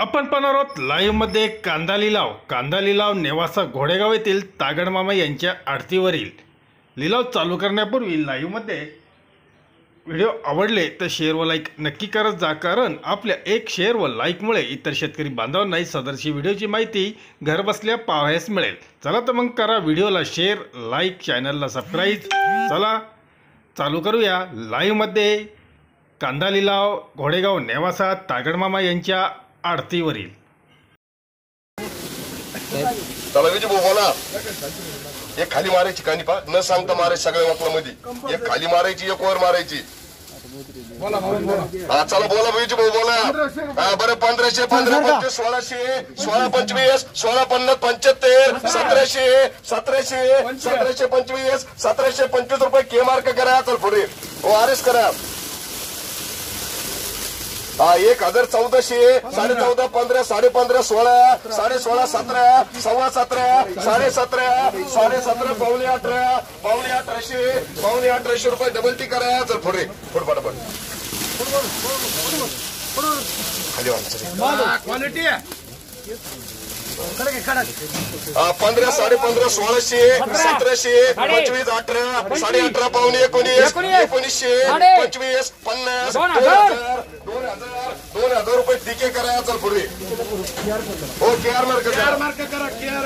आपण पाहणार आहोत लाईव्हमध्ये कांदा लिलाव कांदा लिलाव नेवासा घोडेगाव येथील तागडमामा यांच्या आडतीवरील लिलाव चालू करण्यापूर्वी लाईव्हमध्ये व्हिडिओ आवडले तर शेअर व लाईक नक्की करत जा. कारण आपल्या एक शेअर व लाईकमुळे इतर शेतकरी बांधवांनाही सदरशी व्हिडिओची माहिती घरबसल्या पाहायस मिळेल. चला तर मग करा व्हिडिओला शेअर लाईक चॅनलला सबस्क्राईब चला चालू करूया लाईव्हमध्ये कांदा लिलाव घोडेगाव नेवासा तागडमामा यांच्या आडतीवरील भाऊ बोला. एक खाली मारायची कानी पा न सांगता मारायची सगळ्या वाकलामध्ये. एक खाली मारायची एक वर मारायची. हा चला बोला भाईची भाऊ बोला. हा बरं पंधराशे पंधरा पंचवीस सोळाशे सोळा पंचवीस सोळा पन्नास पंच्याहत्तर सतराशे सतराशे सतराशे पंचवीस सतराशे पंचवीस रुपये के मार्क करा चल पुढे. हो आरेस करा. हा एक हजार चौदाशे साडे चौदा पंधरा साडे पंधरा सोळा साडे सोळा सतरा सव्वा सतरा साडे सतरा साडे सतरा पावणे अठरा पावणे अठराशे पावणे अठराशे रुपये डबल टी करा. चल पुढे पटापट खाली वाचा. क्वालिटी हा, पंधरा साडे पंधरा सोळाशे सतराशे पंचवीस अठरा साडे अठरा पावणे एकोणीस एकोणीसशे पंचवीस पन्नास दोन हजार. दोन हजार रुपये टिके करा चल पुढे. हो के आर मार्क करा. मार्क करा केअर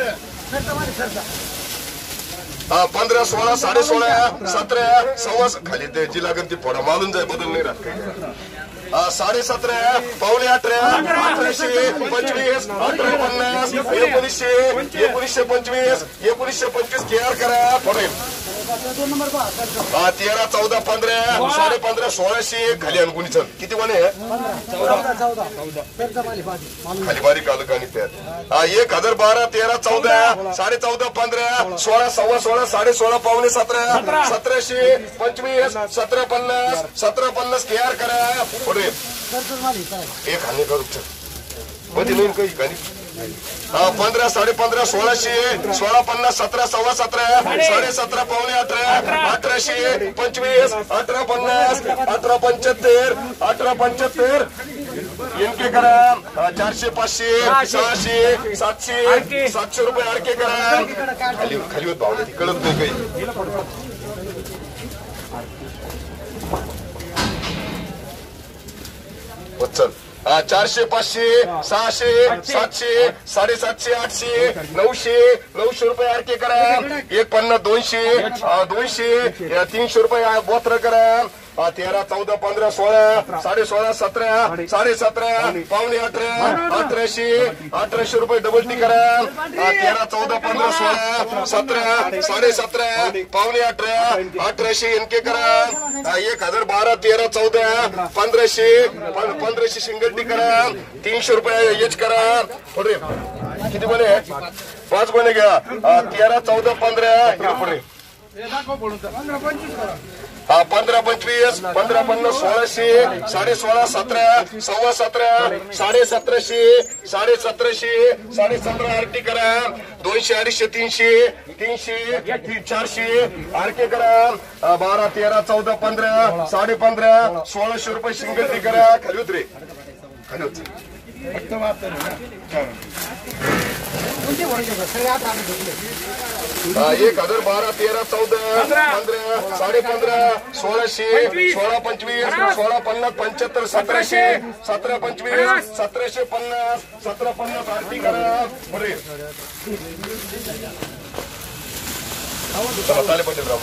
हा, पंधरा सोळा साडे सोळा सतरा सव्वा खाली ते जी लागेल ती फोडा. मालून जाय बदल नाही राहत. हा, साडे सतरा पावणे अठरा अठराशे पंचवीस अठरा पन्नास एकोणीसशे एकोणीसशे पंचवीस एकोणीसशे पंचवीस के आर करा पुढे. हा तेरा चौदा पंधरा साडे पंधरा सोळाशे खाली आणकुनी चल. किती म्हणे खाली बारीक आलं का त्यात हा एक हजार बारा तेरा चौदा साडे चौदा पंधरा सोळा. सव्वा सोळा साडे सोळा पावणे सतरा सतराशे पंचवीस सतरा पन्नास सतरा पन्नास के आर करा. पुढे. एक हानी करू चलमध्ये नाही काही हा पंधरा साडे पंधरा सोळाशे सोळा पन्नास सतरा सव्वा सतरा साडे सतरा पावणे अठरा अठराशे पंचवीस अठरा पन्नास अठरा पंच्याहत्तर अठरा पंच्याहत्तर. एनके करा. चारशे पाचशे सहाशे. सातशे सातशे रुपये अडके करा. खाली खाली होत भावने कळत नाही काही. चल. चारशे पाचशे सहाशे सातशे साडेसातशे आठशे नऊशे नऊशे रुपये आरके करा. एक पन्नास दोनशे दोनशे या तीनशे रुपये बोत्र करा. तेरा चौदा पंधरा सोळा साडे सोळा सतरा साडे सतरा पावणे अठरा अठराशे अठराशे रुपये डबल टी करा. तेरा चौदा पंधरा सोळा सतरा साडे सतरा पावणे अठरा अठराशे एनके करा. एक हजार बारा तेरा चौदा पंधराशे पंधराशे सिंगल टी करा तीनशे रुपये एच करा. पुढे. किती बने? पाच बने घ्या. तेरा चौदा पंधरा. इकडे पुढे. पंधरा पंचवीस पंधरा पन्नास सोळाशे साडे सोळा सतरा सव्वा सतरा साडे सतराशे साडे सतराशे साडे सतरा आरटी करा. दोनशे अडीचशे तीनशे तीनशे चारशे आरके करा. बारा तेरा चौदा पंधरा साडे पंधरा सोळाशे रुपये शिंगटी करा. खाली उतरे खाली उतरे एक हजार बारा तेरा चौदा पंधरा. साडे पंधरा सोळाशे सोळा पंचवीस सोळा पन्नास पंच्याहत्तर सतराशे सतरा पंचवीस सतराशे पन्नास सतरा पन्नास आरती करा. चालेल पाटील राव.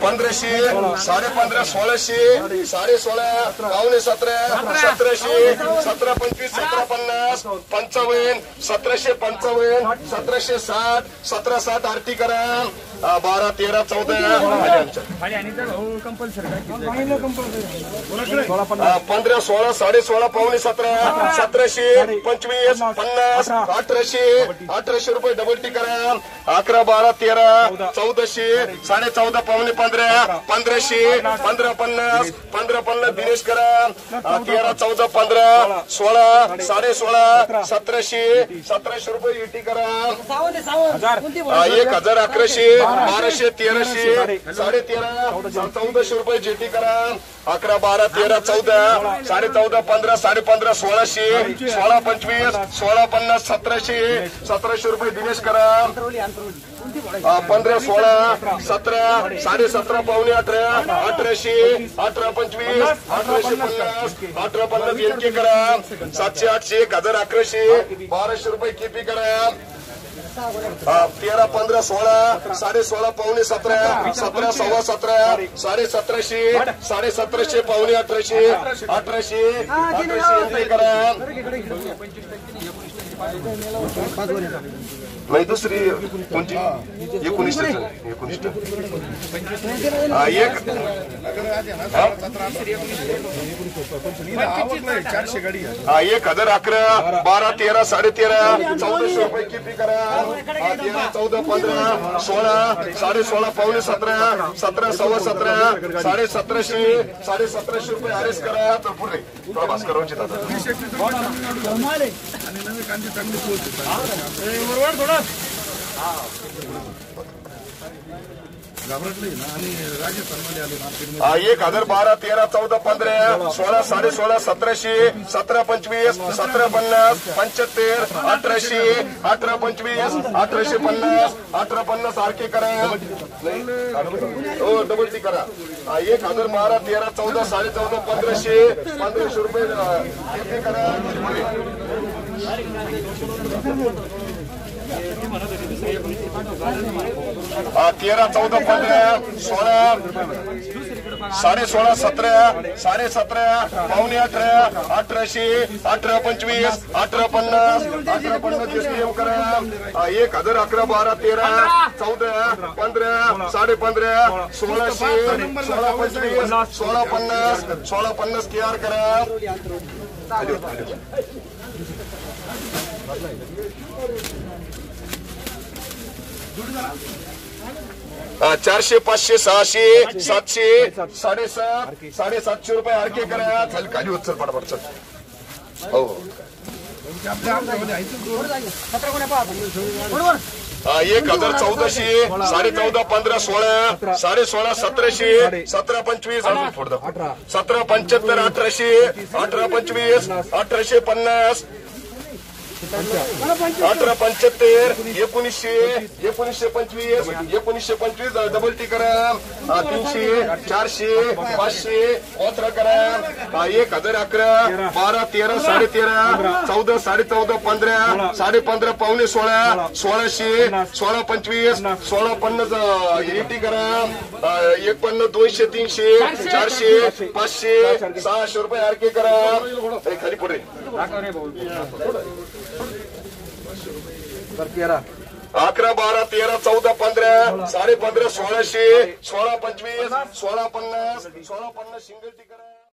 पंधराशे साडे पंधरा सोळाशे साडे सोळा पावणे सतरा सतराशे सतरा पंचवीस सतरा पन्नास पंचावन्न सतराशे पंचावन्न सतराशे साठ सतरा साठ आरती करा. बारा तेरा चौदा. पंधरा सोळा साडे सोळा पावणे सतरा सतराशे पंचवीस पन्नास अठराशे अठराशे रुपये डबल टी करा. अकरा बारा तेरा चौदाशे साडे चौदा पावणे पंधरा पंधराशे पंधरा पन्नास पंधरा पन्नास दिनेश करा. तेरा चौदा पंधरा सोळा. साडे सोळा सतराशे सतराशे रुपये इटी करा. अ, एक हजार अकराशे बाराशे तेराशे साडे तेरा चौदाशे रुपये जेटी करा. अकरा बारा तेरा चौदा साडे चौदा पंधरा साडे पंधरा सोळाशे सोळा पंचवीस सोळा पन्नास सतराशे सतराशे रुपये दिनेश करा. पंधरा सोळा सतरा साडे सतरा पावणे अठरा अठराशे अठरा पंचवीस अठराशे पन्नास अठरा पन्नास एनके करा. सातशे आठशे एक हजार अकराशे बाराशे रुपये केपी करा? तेरा पंधरा सोळा साडे सोळा पावणे सतरा सतरा सव्वा सतरा साडे सतराशे साडे सतराशे पावणे अठराशे अठराशे अठराशे एंट्री करा. नाही दुसरी कोणती एकोणीस एकोणीस हा, एक. हा? एक. हजार अकरा बारा तेरा साडे तेरा चौदाशे रुपये किती करा? तेरा चौदा पंधरा सोळा साडे सोळा पावणे सतरा सतरा सव्वा सतरा साडे सतराशे साडे सतराशे रुपये आरेस करा. तर पुढे. थोडा भास्कर वंचित आता. हा, एक हजार बारा तेरा चौदा पंधरा सोळा साडे सोळा सतराशे सतरा पंचवीस सतरा पन्नास पंच्याहत्तर अठराशे अठरा पंचवीस अठराशे पन्नास अठरा पन्नास आरके करा. हो डबल टी करा. एक हजार बारा तेरा चौदा साडे चौदा पंधराशे पंधराशे रुपये करा? तेरा चौदा पंधरा सोळा साडे सोळा सतरा साडे सतरा पावणे अठरा अठराशे अठरा पंचवीस अठरा पन्नास अठरा पन्नास करा. एक हजार अकरा बारा तेरा चौदा पंधरा साडे पंधरा सोळाशे सोळा पंचवीस सोळा पन्नास सोळा पन्नास के आर करा. हा, चारशे पाचशे सहाशे सातशे साडेसात साडेसातशे रुपये आरके करा चल खाली होत सर पटापट सर हो. एक हजार चौदाशे साडे चौदा पंधरा सोळा साडे सोळा सतराशे सतरा पंचवीस. थोडं सतरा पंच्याहत्तर अठराशे अठरा पंचवीस अठराशे पन्नास अठरा पंच्याहत्तर एकोणीसशे एकोणीसशे पंचवीस एकोणीसशे पंचवीस डबल टी करा. तीनशे चारशे पाचशे अठरा करा. एक हजार अकरा बारा तेरा साडे तेरा. चौदा साडे चौदा पंधरा साडे पंधरा पावणे सोळा सोळाशे सोळा पंचवीस सोळा पन्नास एटी करा एक पन्नास दोनशे तीनशे चारशे. पाचशे सहाशे रुपये आरके करा. खाली पुढे. अकरा बारा तेरा चौदा पंधरा साडे पंधरा सोळाशे सोळा. पंचवीस सोळा पन्नास सोळा पन्नास सिंगल टी करा.